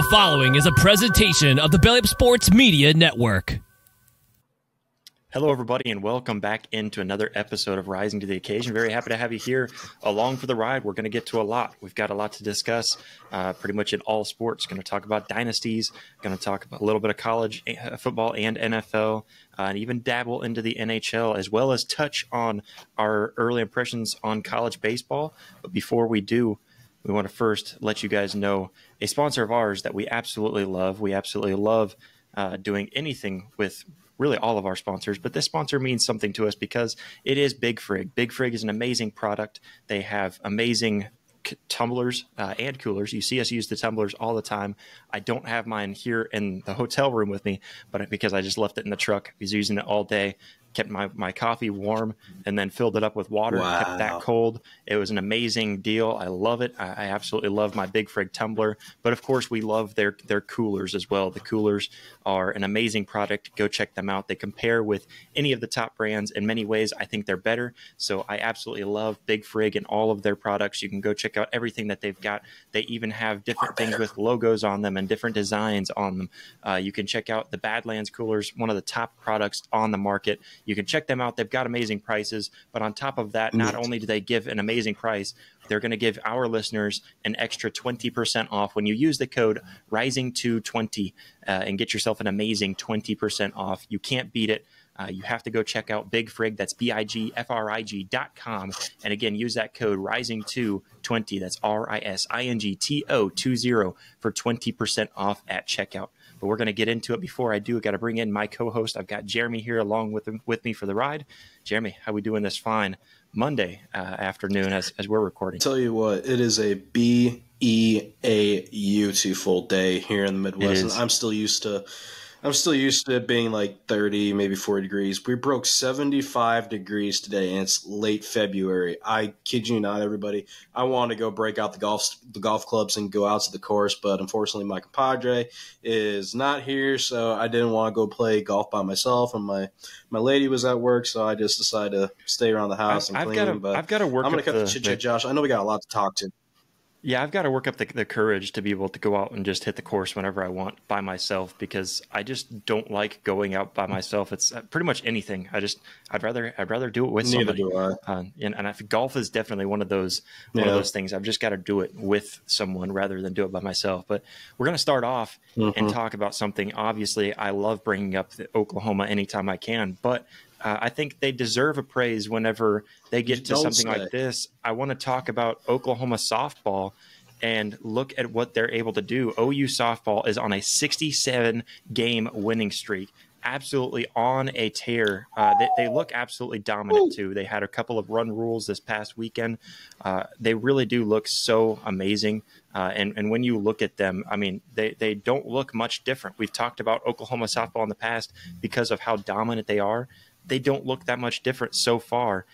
The following is a presentation of the Belly Up Sports Media Network. Hello, everybody, and welcome back into another episode of Rising to the Occasion. Very happy to have you here along for the ride. We're going to get to a lot. We've got a lot to discuss, uh, pretty much in all sports. Going to talk about dynasties, going to talk a little bit of college uh, football and NFL, uh, and even dabble into the NHL, as well as touch on our early impressions on college baseball. But before we do, we want to first let you guys know a sponsor of ours that we absolutely love. We absolutely love uh, doing anything with really all of our sponsors, but this sponsor means something to us because it is Big Frig. Big Frig is an amazing product. They have amazing tumblers uh, and coolers. You see us use the tumblers all the time. I don't have mine here in the hotel room with me, but because I just left it in the truck, I was using it all day kept my, my coffee warm and then filled it up with water wow. kept that cold. It was an amazing deal. I love it. I, I, absolutely love my big frig tumbler. But of course we love their their coolers as well. The coolers are an amazing product. Go check them out. They compare with any of the top brands in many ways. I think they're better. So i absolutely love big frig and all of their products. You can go check out everything that they've got. They even have different things with logos on them and different designs on them. Uh, you can check out the badlands coolers one of the top products on the market. you can check them out. They've got amazing prices. But on top of that, not only do they give an amazing price, they're going to give our listeners an extra 20% off when you use the code rising220 uh, and get yourself an amazing 20% off. You can't beat it. Uh, you have to go check out Big Frig. That's B I G F R I G dot com. And again, use that code rising220. That's R I S I N G T O 20 for 20% off at checkout but we're going to get into it. Before I do, I got to bring in my co-host. I've got Jeremy here along with with me for the ride. Jeremy, how we doing this fine Monday uh, afternoon as, as we're recording? Tell you what, it is a B E A beautiful day here in the Midwest, and I'm still used to I'm still used to it being like 30, maybe 40 degrees. We broke 75 degrees today, and it's late February. I kid you not, everybody. I want to go break out the golf the golf clubs and go out to the course, but unfortunately, my compadre is not here, so I didn't want to go play golf by myself. And my my lady was at work, so I just decided to stay around the house I've, and clean. I've got to, but I've got to work. I'm going to cut the, the chit chat, Josh. I know we got a lot to talk to. Yeah, I've got to work up the, the courage to be able to go out and just hit the course whenever I want by myself because I just don't like going out by myself. It's uh, pretty much anything. I just I'd rather I'd rather do it with Neither somebody. Do I. Uh, and and I golf is definitely one of those one yeah. of those things. I've just got to do it with someone rather than do it by myself. But we're going to start off mm-hmm. and talk about something. Obviously, I love bringing up Oklahoma anytime I can, but uh, I think they deserve a praise whenever they get to something say. like this. I want to talk about Oklahoma softball and look at what they're able to do. OU softball is on a 67 game winning streak. Absolutely on a tear. Uh, they, they, look absolutely dominant too. They had a couple of run rules this past weekend. Uh, they really do look so amazing. Uh, and, and when you look at them, I mean, they, they don't look much different. We've talked about Oklahoma softball in the past because of how dominant they are they don't look that much different so far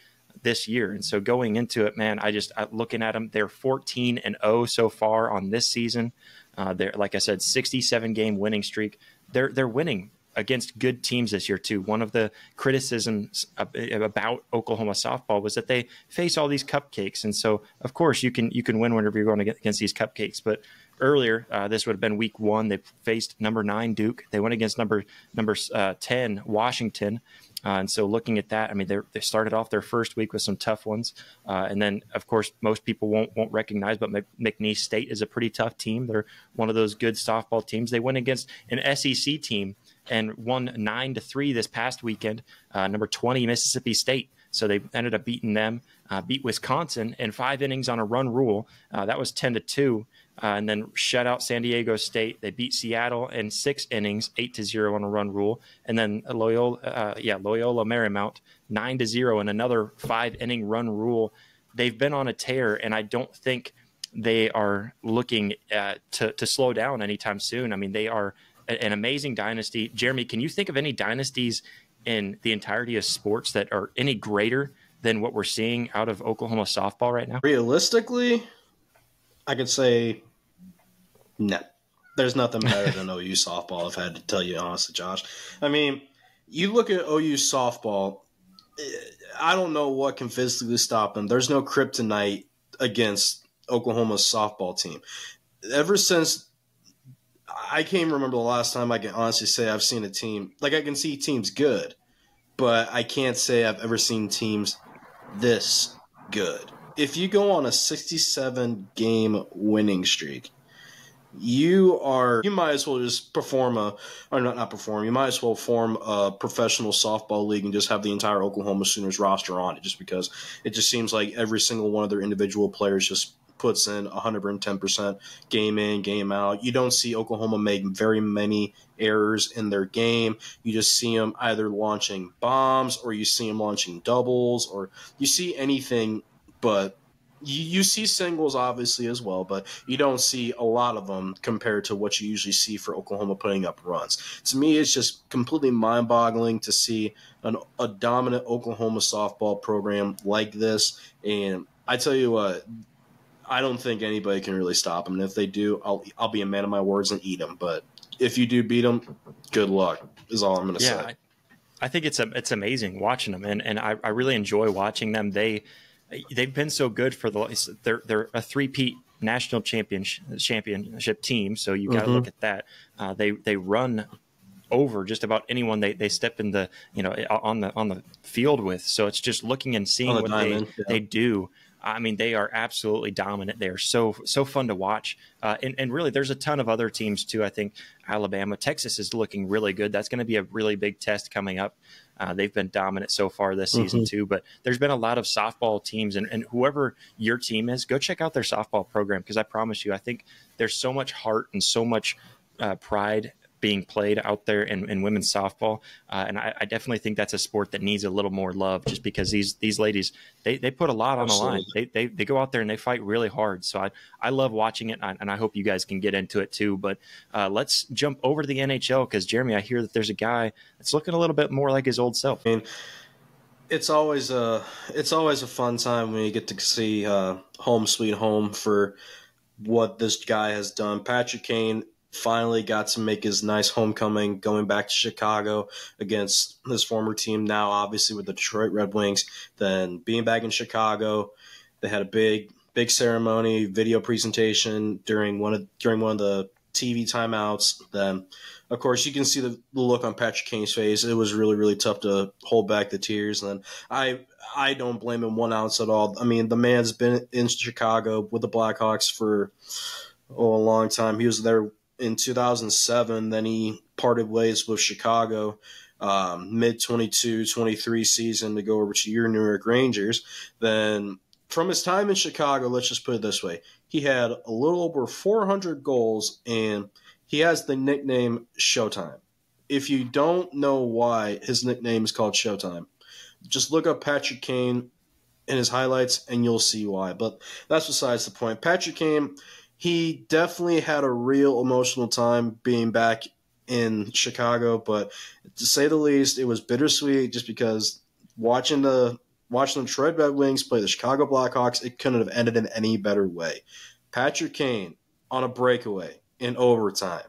this year. And so going into it, man, I just I, looking at them, they're 14 and 0 so far on this season. Uh, they're like I said, 67 game winning streak. They're they're winning against good teams this year too. One of the criticisms about Oklahoma softball was that they face all these cupcakes, and so of course you can you can win whenever you're going against these cupcakes, but earlier. Uh, this would have been week one. They faced number nine Duke. They went against number number uh, ten Washington. Uh, and so looking at that, I mean, they started off their first week with some tough ones, uh, and then of course most people won't won't recognize, but McNeese State is a pretty tough team. They're one of those good softball teams. They went against an SEC team and won nine to three this past weekend. Uh, number twenty Mississippi State. So they ended up beating them, uh, beat Wisconsin in five innings on a run rule. Uh, that was ten to two uh, and then shut out San Diego State. They beat Seattle in six innings, eight to zero on a run rule, and then Loyola, uh, yeah, Loyola Marymount nine to zero in another five inning run rule. They've been on a tear, and I don't think they are looking uh, to to slow down anytime soon. I mean, they are an amazing dynasty. Jeremy, can you think of any dynasties in the entirety of sports that are any greater than what we're seeing out of Oklahoma softball right now? Realistically, I could say no. There's nothing better than OU softball, if I had to tell you honestly, Josh. I mean, you look at OU softball, eh, I don't know what can physically stop them. There's no kryptonite against Oklahoma's softball team. Ever since I can't remember the last time I can honestly say I've seen a team like I can see teams good, but I can't say I've ever seen teams this good. If you go on a 67 game winning streak, you are you might as well just perform a or not not perform you might as well form a professional softball league and just have the entire oklahoma sooners roster on it just because it just seems like every single one of their individual players just puts in 110% game in, game out. You don't see Oklahoma make very many errors in their game. You just see them either launching bombs or you see them launching doubles or you see anything but you, you see singles obviously as well, but you don't see a lot of them compared to what you usually see for Oklahoma putting up runs. To me, it's just completely mind boggling to see an, a dominant Oklahoma softball program like this. And I tell you what, I don't think anybody can really stop them. And if they do, I'll I'll be a man of my words and eat them. But if you do beat them, good luck. Is all I'm going to yeah, say. I, I think it's a, it's amazing watching them, and and I, I really enjoy watching them. They they've been so good for the they're they're a three peat national championship championship team. So you got to mm-hmm. look at that. Uh, they they run over just about anyone they, they step in the you know on the on the field with. So it's just looking and seeing what diamond, they yeah. they do. I mean, they are absolutely dominant. They're so so fun to watch, uh, and and really, there's a ton of other teams too. I think Alabama, Texas is looking really good. That's going to be a really big test coming up. Uh, they've been dominant so far this mm-hmm. season too. But there's been a lot of softball teams, and, and whoever your team is, go check out their softball program because I promise you, I think there's so much heart and so much uh, pride being played out there in, in women's softball. Uh, and I, I, definitely think that's a sport that needs a little more love just because these these ladies, they, they put a lot on Absolutely. the line. They, they, they go out there and they fight really hard. So I, I love watching it, and I, hope you guys can get into it too. But uh, let's jump over to the NHL because, Jeremy, I hear that there's a guy that's looking a little bit more like his old self. I mean, it's always a it's always a fun time when you get to see uh, home sweet home for what this guy has done. Patrick Kane finally got to make his nice homecoming going back to Chicago against his former team now obviously with the Detroit Red Wings. Then being back in Chicago they had a big big ceremony video presentation during one of during one of the TV timeouts. Then of course you can see the, the look on Patrick Kane's face. It was really really tough to hold back the tears. And I I don't blame him one ounce at all. I mean the man's been in Chicago with the Blackhawks for oh, a long time. He was there in 2007. Then he parted ways with Chicago um, mid 22 23 season to go over to your New York Rangers. Then from his time in Chicago, let's just put it this way he had a little over 400 goals and he has the nickname Showtime. If you don't know why his nickname is called Showtime, just look up Patrick Kane in his highlights and you'll see why. But that's besides the point. Patrick Kane he definitely had a real emotional time being back in Chicago, but to say the least, it was bittersweet just because watching the watching the Detroit Red Wings play the Chicago Blackhawks, it couldn't have ended in any better way. Patrick Kane on a breakaway in overtime,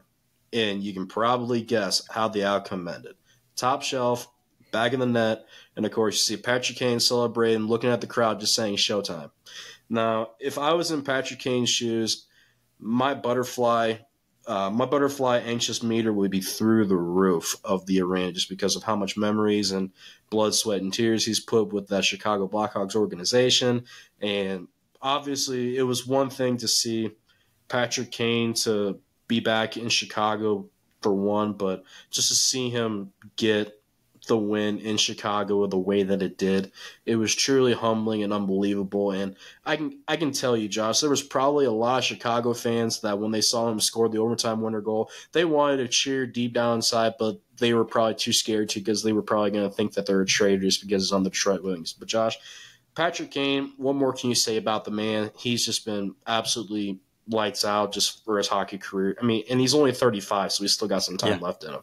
and you can probably guess how the outcome ended. Top shelf, back in the net, and of course you see Patrick Kane celebrating, looking at the crowd, just saying "Showtime." Now, if I was in Patrick Kane's shoes, my butterfly uh, my butterfly anxious meter would be through the roof of the arena just because of how much memories and blood, sweat, and tears he's put with that Chicago Blackhawks organization. And obviously, it was one thing to see Patrick Kane to be back in Chicago for one, but just to see him get the win in Chicago the way that it did. It was truly humbling and unbelievable. And I can I can tell you, Josh, there was probably a lot of Chicago fans that when they saw him score the overtime winner goal, they wanted to cheer deep down inside, but they were probably too scared to because they were probably going to think that they're a traitor just because it's on the Detroit Wings. But Josh, Patrick Kane, what more can you say about the man? He's just been absolutely lights out just for his hockey career. I mean, and he's only 35, so he's still got some time yeah. left in him.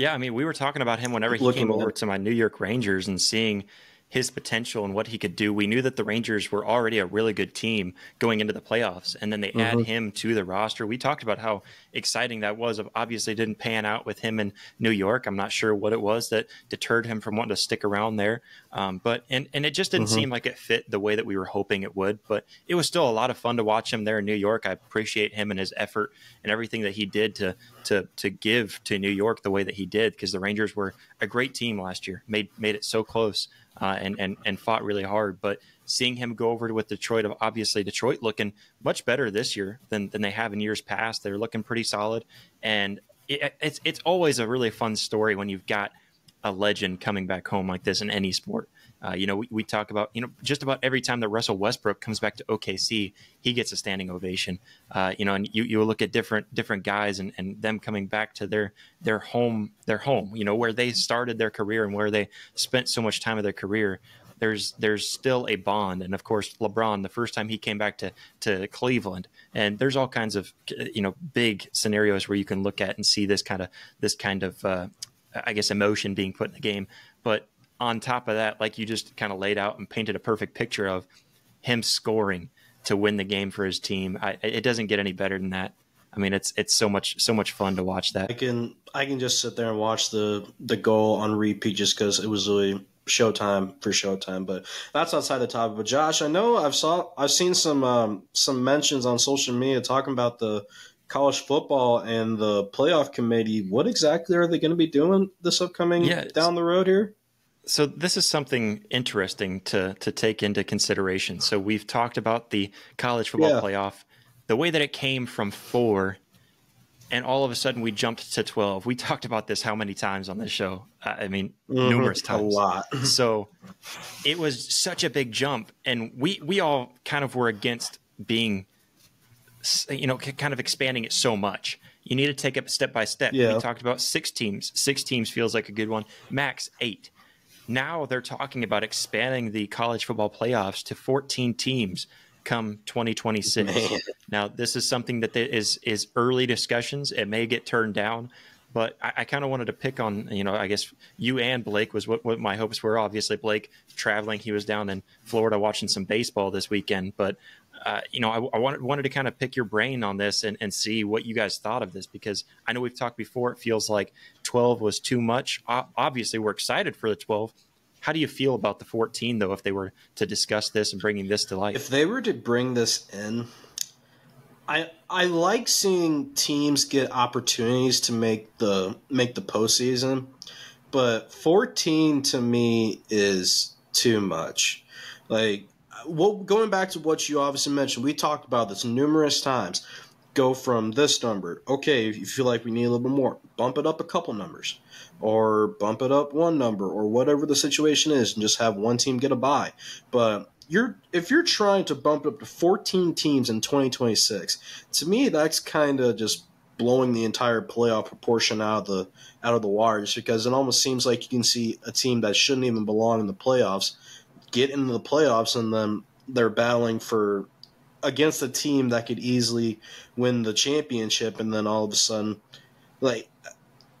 Yeah, I mean, we were talking about him whenever he Looking came over to my New York Rangers and seeing his potential and what he could do. We knew that the Rangers were already a really good team going into the playoffs, and then they mm-hmm. add him to the roster. We talked about how exciting that was. Obviously, didn't pan out with him in New York. I'm not sure what it was that deterred him from wanting to stick around there. Um, but and and it just didn't mm-hmm. seem like it fit the way that we were hoping it would. But it was still a lot of fun to watch him there in New York. I appreciate him and his effort and everything that he did to to to give to New York the way that he did because the Rangers were a great team last year. made made it so close uh, and and and fought really hard. But seeing him go over with Detroit, obviously Detroit looking much better this year than than they have in years past. They're looking pretty solid, and it, it's it's always a really fun story when you've got a legend coming back home like this in any sport. Uh, you know, we, we talk about, you know, just about every time that Russell Westbrook comes back to OKC, he gets a standing ovation. Uh, you know, and you, you look at different different guys and, and them coming back to their their home, their home, you know, where they started their career and where they spent so much time of their career. There's there's still a bond, and of course LeBron, the first time he came back to to Cleveland, and there's all kinds of you know big scenarios where you can look at and see this kind of this kind of uh, I guess emotion being put in the game. But on top of that, like you just kind of laid out and painted a perfect picture of him scoring to win the game for his team. I, it doesn't get any better than that. I mean, it's it's so much so much fun to watch that. I can I can just sit there and watch the the goal on repeat just because it was really Showtime for Showtime. But that's outside the topic. But Josh, I know I've saw I've seen some um, some mentions on social media talking about the college football and the playoff committee, what exactly are they going to be doing this upcoming yeah, down the road here? So this is something interesting to to take into consideration. So we've talked about the college football yeah. playoff, the way that it came from four, and all of a sudden we jumped to twelve. We talked about this how many times on this show? I mean, mm-hmm. numerous times. A lot. so it was such a big jump, and we we all kind of were against being you know, kind of expanding it so much. You need to take it step by step. Yeah. We talked about six teams. Six teams feels like a good one. Max eight. Now they're talking about expanding the college football playoffs to 14 teams come 2026. Man. Now this is something that is is early discussions. It may get turned down, but I, I kind of wanted to pick on you know I guess you and Blake was what, what my hopes were. Obviously Blake traveling, he was down in Florida watching some baseball this weekend, but uh, you know, I, I, wanted, wanted to kind of pick your brain on this and, and see what you guys thought of this because I know we've talked before. It feels like 12 was too much. O- obviously, we're excited for the 12. How do you feel about the 14 though? If they were to discuss this and bringing this to life, if they were to bring this in, I I like seeing teams get opportunities to make the make the postseason, but 14 to me is too much. Like well, going back to what you obviously mentioned, we talked about this numerous times. Go from this number. Okay, if you feel like we need a little bit more, bump it up a couple numbers, or bump it up one number, or whatever the situation is, and just have one team get a buy. But you're if you're trying to bump up to 14 teams in 2026, to me that's kind of just blowing the entire playoff proportion out of the out of the water, just because it almost seems like you can see a team that shouldn't even belong in the playoffs get into the playoffs and then they're battling for against a team that could easily win the championship and then all of a sudden like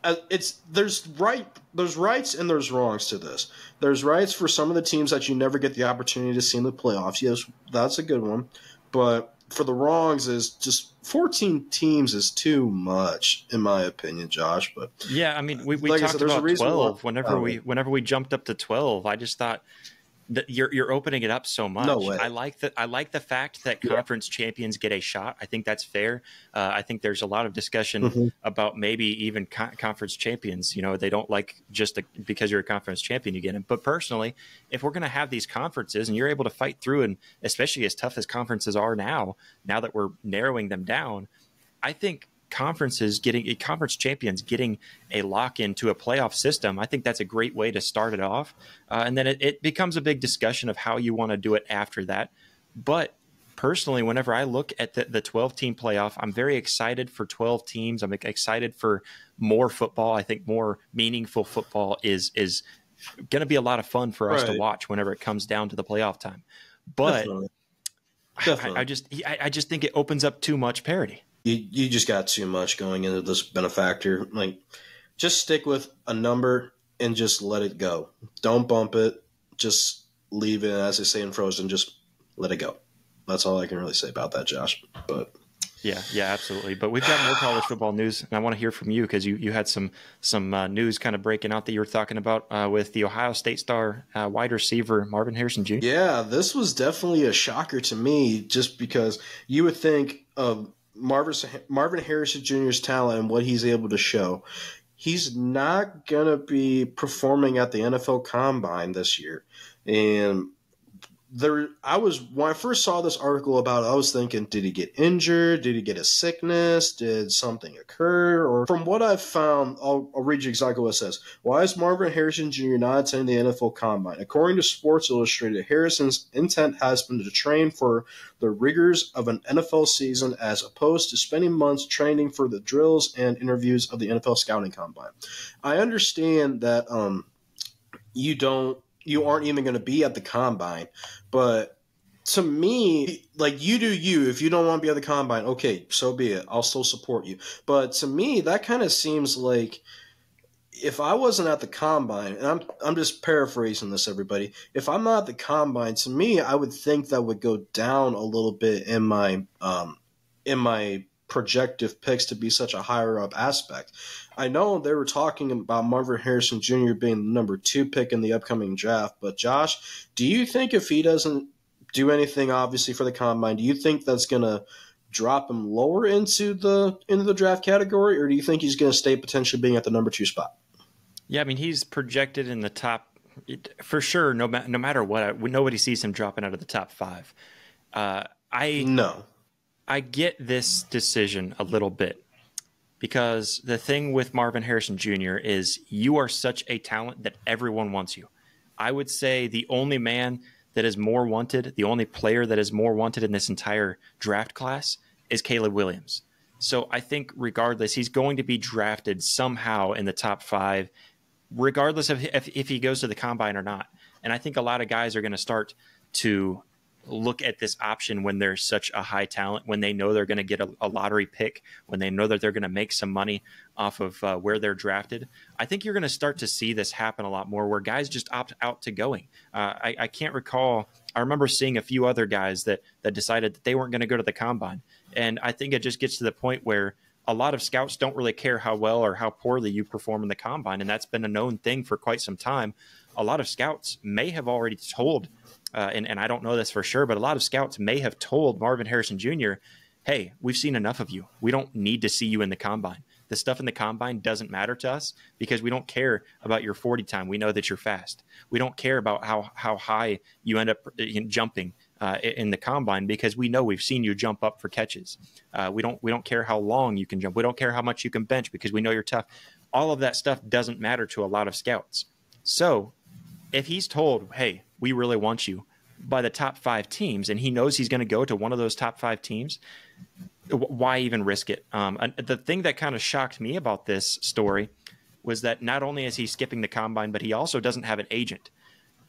uh, it's there's right there's rights and there's wrongs to this. There's rights for some of the teams that you never get the opportunity to see in the playoffs. Yes, that's a good one. But for the wrongs is just 14 teams is too much in my opinion, Josh. But yeah, I mean we, we like talked said, about 12 whenever we whenever we jumped up to 12. I just thought you're you're opening it up so much. No way. I like that. I like the fact that conference yeah. champions get a shot. I think that's fair. Uh, I think there's a lot of discussion mm-hmm. about maybe even co- conference champions. You know, they don't like just a, because you're a conference champion you get them. But personally, if we're going to have these conferences and you're able to fight through, and especially as tough as conferences are now, now that we're narrowing them down, I think conferences getting conference champions getting a lock into a playoff system, I think that's a great way to start it off. Uh, and then it, it becomes a big discussion of how you want to do it after that. But personally, whenever I look at the, the 12 team playoff, I'm very excited for 12 teams. I'm excited for more football. I think more meaningful football is is going to be a lot of fun for us right. to watch whenever it comes down to the playoff time. But Definitely. Definitely. I, I, just I, I just think it opens up too much parity you you just got too much going into this benefactor. Like, just stick with a number and just let it go. Don't bump it. Just leave it, as they say in Frozen. Just let it go. That's all I can really say about that, Josh. But Yeah, yeah, absolutely. But we've got more college football news, and I want to hear from you because you, you had some some uh, news kind of breaking out that you were talking about uh, with the Ohio State star uh, wide receiver Marvin Harrison Jr. Yeah, this was definitely a shocker to me, just because you would think of Marvin Marvin Harrison Jr.'s talent and what he's able to show. He's not gonna be performing at the NFL Combine this year, and there I was when I first saw this article about it, I was thinking, did he get injured? Did he get a sickness? Did something occur? Or from what I've found, I'll, I'll read you exactly what it says. Why is Marvin Harrison Jr. not attending the NFL Combine? According to Sports Illustrated, Harrison's intent has been to train for the rigors of an NFL season as opposed to spending months training for the drills and interviews of the NFL Scouting Combine. I understand that um, you don't you aren't even going to be at the combine. But to me, like you do you. If you don't want to be at the combine, okay, so be it. I'll still support you. But to me, that kind of seems like if I wasn't at the combine, and I'm I'm just paraphrasing this, everybody. If I'm not at the combine, to me, I would think that would go down a little bit in my um in my projective picks to be such a higher up aspect. I know they were talking about Marvin Harrison Jr. being the number two pick in the upcoming draft, but Josh, do you think if he doesn't do anything obviously for the combine, do you think that's gonna drop him lower into the into the draft category, or do you think he's gonna stay potentially being at the number two spot? Yeah, I mean he's projected in the top for sure. No, no matter what, nobody sees him dropping out of the top five. Uh, I no. I get this decision a little bit because the thing with Marvin Harrison Jr. is you are such a talent that everyone wants you. I would say the only man that is more wanted, the only player that is more wanted in this entire draft class is Caleb Williams. So I think regardless, he's going to be drafted somehow in the top five, regardless of if, if he goes to the combine or not. And I think a lot of guys are going to start to look at this option when there's such a high talent, when they know they're going to get a, a, lottery pick, when they know that they're going to make some money off of uh, where they're drafted. I think you're going to start to see this happen a lot more where guys just opt out to going. Uh, I, I, can't recall. I remember seeing a few other guys that that decided that they weren't going to go to the combine, and I think it just gets to the point where a lot of scouts don't really care how well or how poorly you perform in the combine, and that's been a known thing for quite some time. A lot of scouts may have already told uh, and, and I don't know this for sure, but a lot of scouts may have told Marvin Harrison Jr., hey, we've seen enough of you. We don't need to see you in the combine. The stuff in the combine doesn't matter to us because we don't care about your 40 time. We know that you're fast. We don't care about how, how high you end up uh, jumping uh, in the combine because we know we've seen you jump up for catches. Uh, we don't we don't care how long you can jump. We don't care how much you can bench because we know you're tough. All of that stuff doesn't matter to a lot of scouts. So if he's told, hey, we really want you by the top five teams, and he knows he's going to go to one of those top five teams, why even risk it? Um, the thing that kind of shocked me about this story was that not only is he skipping the combine, but he also doesn't have an agent.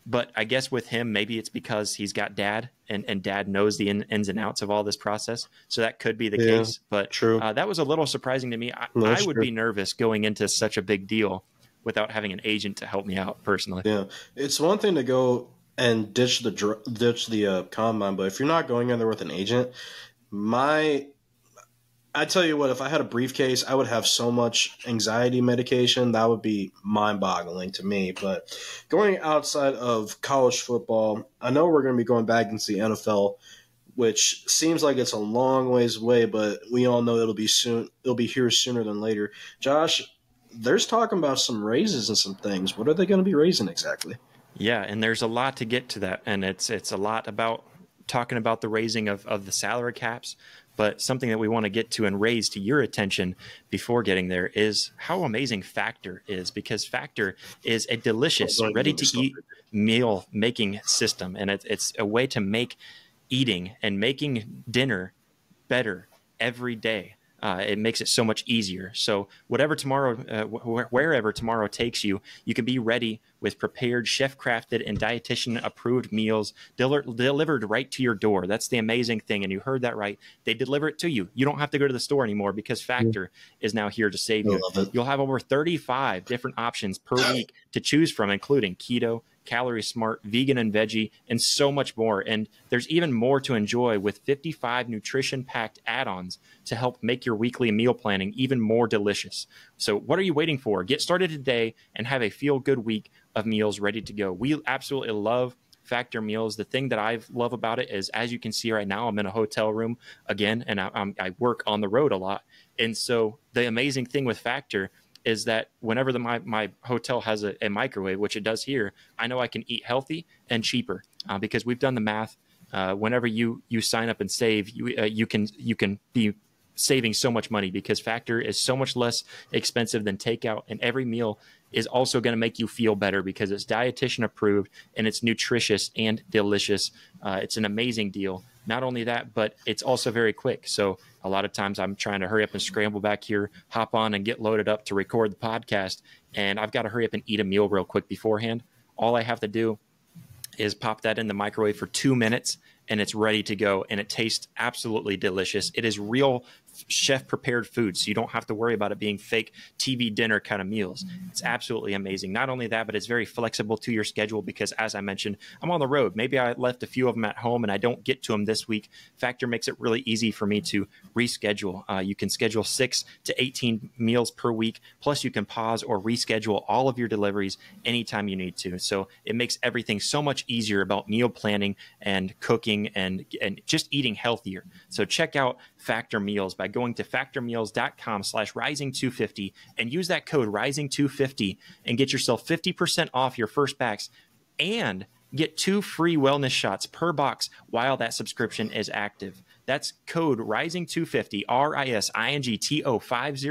But I guess with him, maybe it's because he's got dad, and, and dad knows the in, ins and outs of all this process. So that could be the yeah, case. But true. Uh, that was a little surprising to me. I, I would true. be nervous going into such a big deal without having an agent to help me out personally. Yeah, it's one thing to go and ditch the ditch the uh, combine, but if you're not going in there with an agent, my I tell you what, if I had a briefcase, I would have so much anxiety medication that would be mind-boggling to me. But going outside of college football, I know we're going to be going back into the NFL, which seems like it's a long ways away, but we all know it'll be soon. It'll be here sooner than later. Josh, there's talking about some raises and some things. What are they going to be raising exactly? Yeah, and there's a lot to get to that, and it's it's a lot about talking about the raising of, of the salary caps, but something that we want to get to and raise to your attention before getting there is how amazing Factor is, because Factor is a delicious, ready to eat meal making system, and it, it's a way to make eating and making dinner better every day. Uh, it makes it so much easier. So whatever tomorrow, uh, wh- wherever tomorrow takes you, you can be ready with prepared, chef-crafted, and dietitian-approved meals del- delivered right to your door. That's the amazing thing, and you heard that right. They deliver it to you. You don't have to go to the store anymore because Factor mm-hmm. is now here to save you. You'll have over 35 different options per week to choose from, including keto, calorie smart, vegan and veggie, and so much more. And there's even more to enjoy with 55 nutrition packed add ons to help make your weekly meal planning even more delicious. So, what are you waiting for? Get started today and have a feel good week of meals ready to go. We absolutely love Factor meals. The thing that I love about it is, as you can see right now, I'm in a hotel room again, and I, I work on the road a lot. And so the amazing thing with Factor is that whenever the, my, my hotel has a, a, microwave, which it does here, I know I can eat healthy and cheaper uh, because we've done the math. Uh, whenever you you sign up and save, you uh, you can you can be saving so much money because Factor is so much less expensive than takeout, and every meal is also going to make you feel better because it's dietitian approved and it's nutritious and delicious. Uh, it's an amazing deal. Not only that, but it's also very quick. So a lot of times I'm trying to hurry up and scramble back here, hop on and get loaded up to record the podcast, and I've got to hurry up and eat a meal real quick beforehand. All I have to do is pop that in the microwave for two minutes and it's ready to go and it tastes absolutely delicious. It is real chef prepared food, so you don't have to worry about it being fake TV dinner kind of meals. It's absolutely amazing. Not only that, but it's very flexible to your schedule because, as I mentioned, I'm on the road. Maybe I left a few of them at home and I don't get to them this week. Factor makes it really easy for me to reschedule. Uh, you can schedule six to 18 meals per week, plus you can pause or reschedule all of your deliveries anytime you need to. So it makes everything so much easier about meal planning and cooking and and just eating healthier. So check out Factor Meals by going to factormeals.com slash rising250 and use that code rising250 and get yourself 50% off your first packs and get two free wellness shots per box while that subscription is active. That's code rising250, R-I-S-I-N-G-T-O 50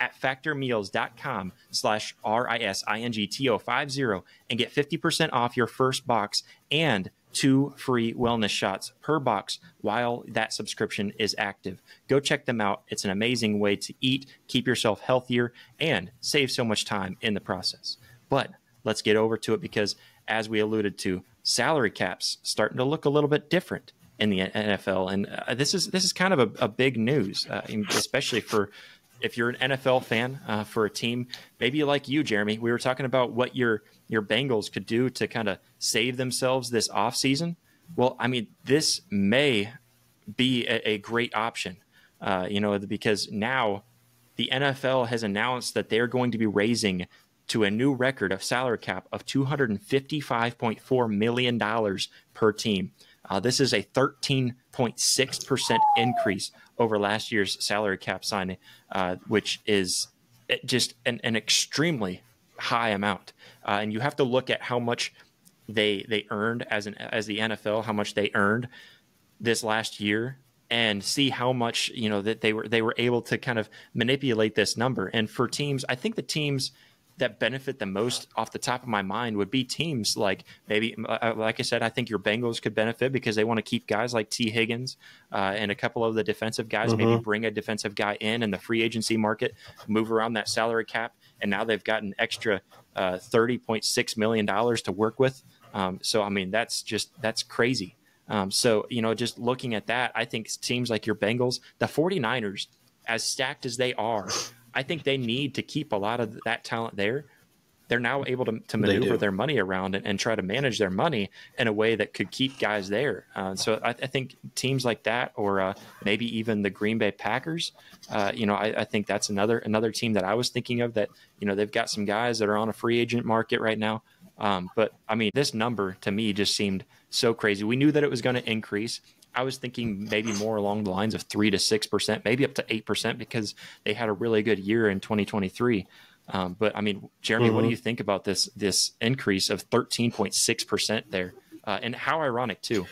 at factormeals.com slash R-I-S-I-N-G-T-O 50 and get 50% off your first box and two free wellness shots per box while that subscription is active. Go check them out. It's an amazing way to eat, keep yourself healthier, and save so much time in the process. But let's get over to it because, as we alluded to, salary caps starting to look a little bit different in the NFL, and uh, this is this is kind of a, a big news, uh, especially for if you're an NFL fan uh, for a team, maybe like you, Jeremy. We were talking about what your your Bengals could do to kind of save themselves this offseason. Well, I mean, this may be a, a great option, uh, you know, because now the NFL has announced that they're going to be raising to a new record of salary cap of $255.4 million per team. Uh, this is a 13.6% increase over last year's salary cap signing, uh, which is just an, an extremely high amount. Uh, and you have to look at how much they they earned as an as the NFL, how much they earned this last year, and see how much you know that they were they were able to kind of manipulate this number. And for teams, I think the teams that benefit the most off the top of my mind would be teams like maybe, uh, uh, like I said, I think your Bengals could benefit because they want to keep guys like Tee Higgins uh, and a couple of the defensive guys, mm-hmm. maybe bring a defensive guy in in the free agency market, move around that salary cap. And now they've got an extra uh, $30.6 million to work with. Um, so, I mean, that's just, that's crazy. Um, so, you know, just looking at that, I think teams like your Bengals, the 49ers, as stacked as they are, I think they need to keep a lot of that talent there. They're now able to, to maneuver their money around and, and, try to manage their money in a way that could keep guys there. Uh, so I, I, think teams like that, or uh, maybe even the Green Bay Packers, uh, you know, I, I, think that's another another team that I was thinking of. That you know they've got some guys that are on a free agent market right now. Um, but I mean, this number to me just seemed so crazy. We knew that it was going to increase. I was thinking maybe more along the lines of three to six percent, maybe up to eight percent, because they had a really good year in 2023. Um, but I mean, Jeremy, mm-hmm. what do mm-hmm. you think about this this increase of 13.6 percent there? Uh, and how ironic too,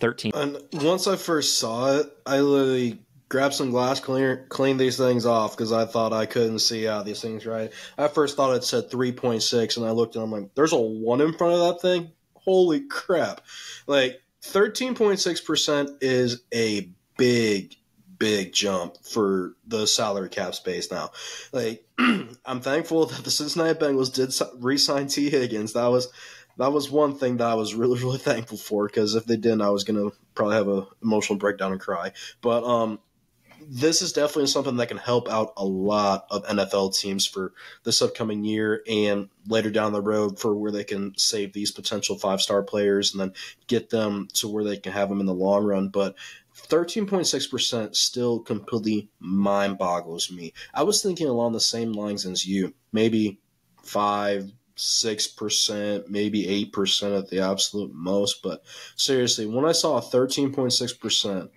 13. And once I first saw it, I literally grabbed some glass cleaner, cleaned these things off because I thought I couldn't see out these things right. I first thought it said 3.6, and I looked and I'm like, "There's a one in front of that thing." Holy crap! Like 13.6% is a big, big jump for the salary cap space now. Like, I'm thankful that the Cincinnati Bengals did re-sign Tee Higgins. That was that was one thing that I was really, really thankful for because if they didn't, I was gonna probably have an emotional breakdown and cry. But um, this is definitely something that can help out a lot of NFL teams for this upcoming year and later down the road for where they can save these potential five star players and then get them to where they can have them in the long run. But 13.6% still completely mind boggles me. I was thinking along the same lines as you, maybe five, six percent, maybe eight percent at the absolute most. But seriously, when I saw thirteen point six percent,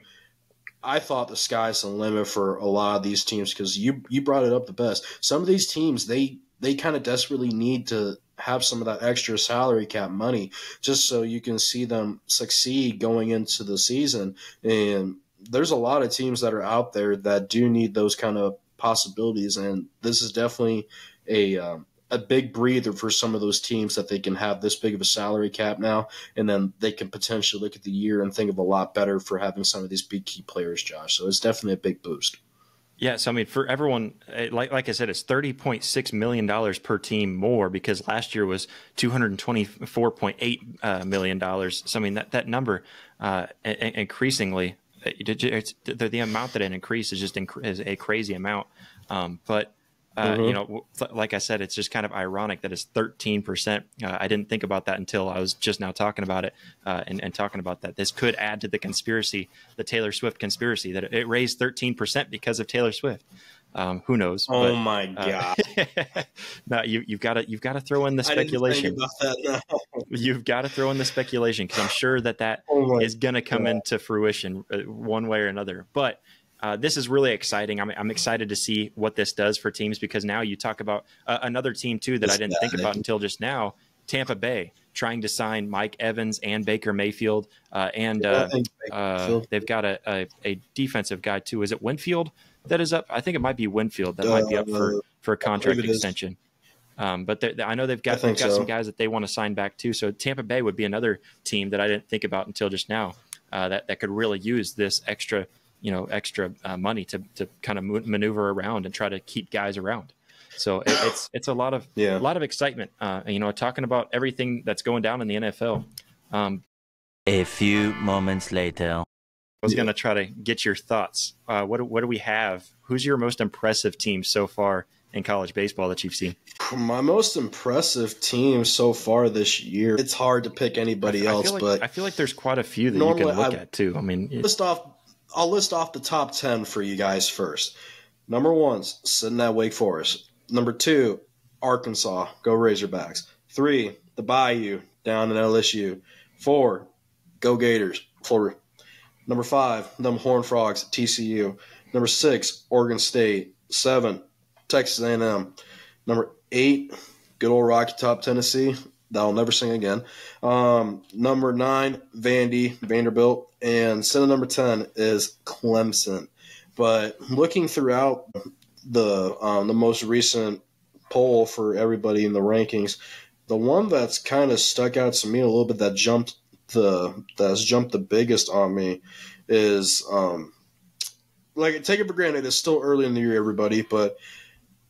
I thought the sky's the limit for a lot of these teams because you you brought it up the best. Some of these teams they they kind of desperately need to have some of that extra salary cap money just so you can see them succeed going into the season. And there's a lot of teams that are out there that do need those kind of possibilities, and this is definitely a um, a big breather for some of those teams that they can have this big of a salary cap now, and then they can potentially look at the year and think of a lot better for having some of these big key players, Josh. So it's definitely a big boost. Yeah, so I mean, for everyone, eh, like like I said, it's thirty point six million dollars per team more because last year was two hundred twenty four point eight uh, million dollars. So I mean, that that number uh, increasingly, eh, the, the amount that it increased is just inc- is a crazy amount. Um, but uh, mm-hmm. You know, like I said, it's just kind of ironic that it's 13%. Uh, I didn't think about that until I was just now talking about it uh, and, and, talking about that. This could add to the conspiracy, the Taylor Swift conspiracy, that it raised 13% because of Taylor Swift. Um, who knows? Oh but, my uh, god! no, you, you've got to you've got to throw in the speculation. That, no. You've got to throw in the speculation because I'm sure that that oh is going to come god. into fruition uh, one way or another. But uh, this is really exciting. I'm, I'm, excited to see what this does for teams because now you talk about uh, another team too that I didn't think about until just now. Tampa Bay trying to sign Mike Evans and Baker Mayfield, uh, and uh, uh, they've got a, a, a, defensive guy too. Is it Winfield that is up? I think it might be Winfield that might be up for uh, for a contract extension. Um, but I know they've got, they've got so. some guys that they want to sign back too. So Tampa Bay would be another team that I didn't think about until just now that that could really use this extra you know extra uh, money to to kind of maneuver around and try to keep guys around. So it, it's it's a lot of yeah. a lot of excitement. Uh, you know, talking about everything that's going down in the NFL. Um, a few moments later. I was yeah. going to try to get your thoughts. Uh, what what do we have? Who's your most impressive team so far in college baseball that you've seen? My most impressive team so far this year. It's hard to pick anybody I, else, I like, but I feel like there's quite a few that you can look I, at too. I mean, list off I'll list off the top 10 for you guys first. Number one's sitting at Wake Forest. Number two, Arkansas. Go Razorbacks. Three, the Bayou down in LSU. Four, go Gators. Florida. Number five, them Horn Frogs TCU. Number six, Oregon State. Seven, Texas A&M. Number eight, good old Rocky Top Tennessee that I'll never sing again. Um, number nine, Vandy, Vanderbilt, and center number ten is Clemson. But looking throughout the um, the most recent poll for everybody in the rankings, the one that's kind of stuck out to me a little bit that jumped the that's jumped the biggest on me is um, like take it for granted it's still early in the year, everybody, but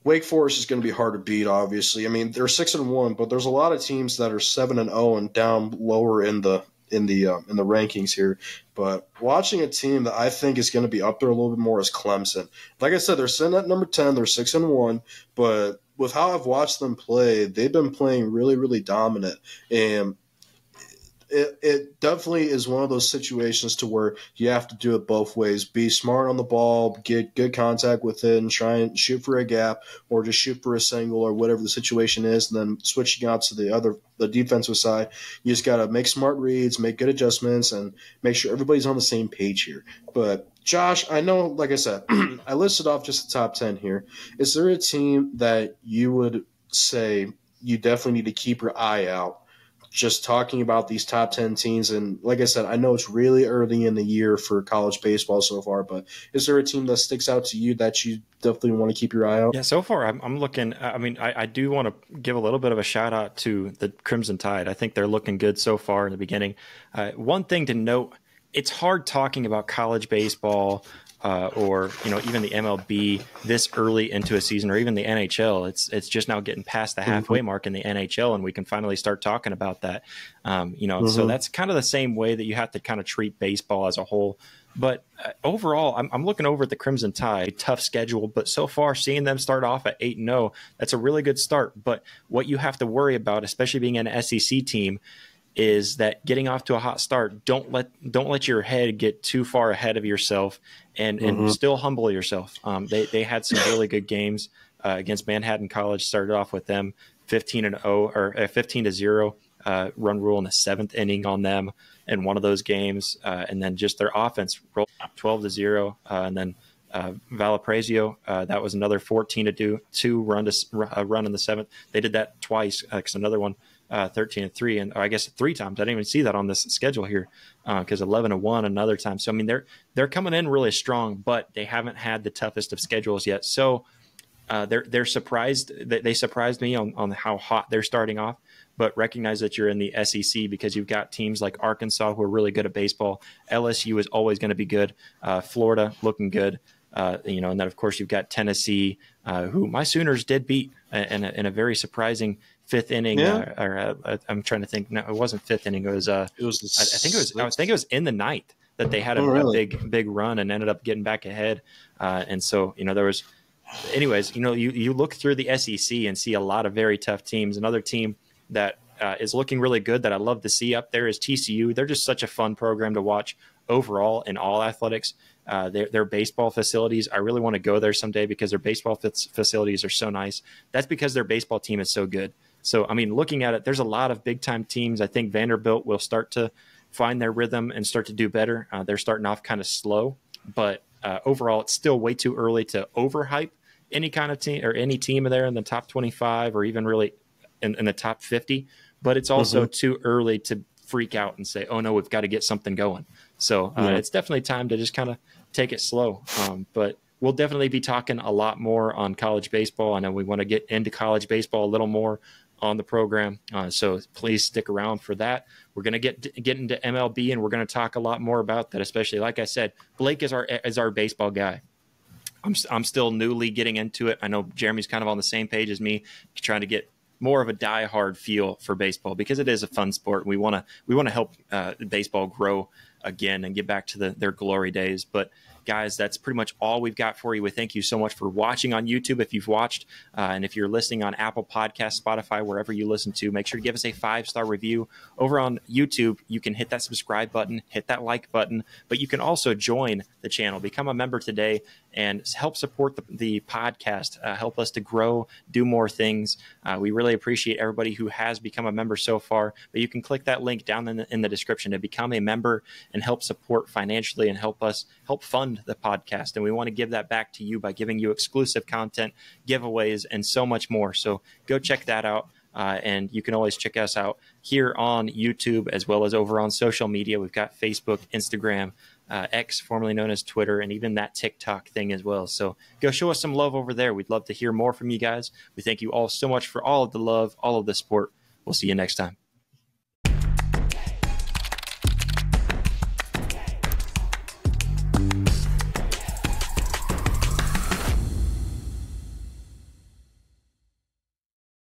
Wake Forest is going to be hard to beat. Obviously, I mean they're six and one, but there's a lot of teams that are seven and zero oh and down lower in the in the um, in the rankings here. But watching a team that I think is going to be up there a little bit more is Clemson. Like I said, they're sitting at number ten. They're six and one, but with how I've watched them play, they've been playing really, really dominant. And it, it definitely is one of those situations to where you have to do it both ways. Be smart on the ball, get good contact with it, and try and shoot for a gap, or just shoot for a single, or whatever the situation is. And then switching out to the other, the defensive side, you just got to make smart reads, make good adjustments, and make sure everybody's on the same page here. But Josh, I know, like I said, I listed off just the top ten here. Is there a team that you would say you definitely need to keep your eye out? Just talking about these top 10 teams. And like I said, I know it's really early in the year for college baseball so far, but is there a team that sticks out to you that you definitely want to keep your eye out? Yeah, so far I'm, I'm looking, I mean, I, I, do want to give a little bit of a shout out to the Crimson Tide. I think they're looking good so far in the beginning. Uh, one thing to note, it's hard talking about college baseball uh, or you know even the MLB this early into a season, or even the NHL. It's it's just now getting past the halfway mm-hmm. mark in the NHL, and we can finally start talking about that. Um, you know, mm-hmm. so that's kind of the same way that you have to kind of treat baseball as a whole. But uh, overall, I'm, I'm, looking over at the Crimson Tide. Tough schedule, but so far, seeing them start off at eight and zero, oh, that's a really good start. But what you have to worry about, especially being an SEC team, is that getting off to a hot start don't let don't let your head get too far ahead of yourself and mm-hmm. and still humble yourself um, they, they had some really good games uh, against manhattan college started off with them 15 and 0 or uh, 15 to 0 uh, run rule in the seventh inning on them in one of those games uh, and then just their offense rolled 12 to 0 uh, and then uh, Valparaiso, uh, that was another 14 to do two run to uh, run in the seventh. They did that twice because another one uh, 13 and 3 and I guess three times. I didn't even see that on this schedule here because uh, 11 and 1 another time. So I mean they're they're coming in really strong, but they haven't had the toughest of schedules yet. So uh, they're they're surprised they, they surprised me on, on how hot they're starting off, but recognize that you're in the SEC because you've got teams like Arkansas who are really good at baseball. LSU is always going to be good. Uh, Florida looking good. Uh, you know, and then of course you've got Tennessee, uh, who my Sooners did beat in a, in a very surprising fifth inning, yeah. uh, or uh, I'm trying to think. No, it wasn't fifth inning. It was. Uh, it was. I, I, think it was. I think it was in the ninth that they had a, oh, really? a big big run and ended up getting back ahead. Uh, and so you know there was. Anyways, you know you you look through the SEC and see a lot of very tough teams. Another team that uh, is looking really good that I love to see up there is TCU. They're just such a fun program to watch overall in all athletics. Uh, their, their baseball facilities, I really want to go there someday because their baseball facilities are so nice. That's because their baseball team is so good. So, I mean, looking at it, there's a lot of big time teams. I think Vanderbilt will start to find their rhythm and start to do better. Uh, they're starting off kind of slow, but uh, overall, it's still way too early to overhype any kind of team or any team there in the top 25 or even really in, in the top 50. But it's also mm-hmm. too early to freak out and say, oh no, we've got to get something going. So uh, yeah. it's definitely time to just kind of take it slow. Um, but we'll definitely be talking a lot more on college baseball. I know we want to get into college baseball a little more on the program. Uh, so please stick around for that. We're going to get get into MLB and we're going to talk a lot more about that. Especially, like I said, Blake is our is our baseball guy. I'm I'm still newly getting into it. I know Jeremy's kind of on the same page as me, trying to get more of a die-hard feel for baseball because it is a fun sport. We want to we want to help uh, baseball grow again and get back to the, their glory days. But guys, that's pretty much all we've got for you. We thank you so much for watching on YouTube if you've watched. Uh, and if you're listening on Apple Podcast, Spotify, wherever you listen to, make sure to give us a five star review. Over on YouTube, you can hit that subscribe button, hit that like button, but you can also join the channel, become a member today, and help support the, the podcast, uh, help us to grow, do more things. Uh, we really appreciate everybody who has become a member so far. But you can click that link down in the, in the description to become a member and help support financially and help us help fund the podcast. And we want to give that back to you by giving you exclusive content, giveaways, and so much more. So go check that out. Uh, and you can always check us out here on YouTube as well as over on social media. We've got Facebook, Instagram, uh, X, formerly known as Twitter, and even that TikTok thing as well. So go show us some love over there. We'd love to hear more from you guys. We thank you all so much for all of the love, all of the support. We'll see you next time.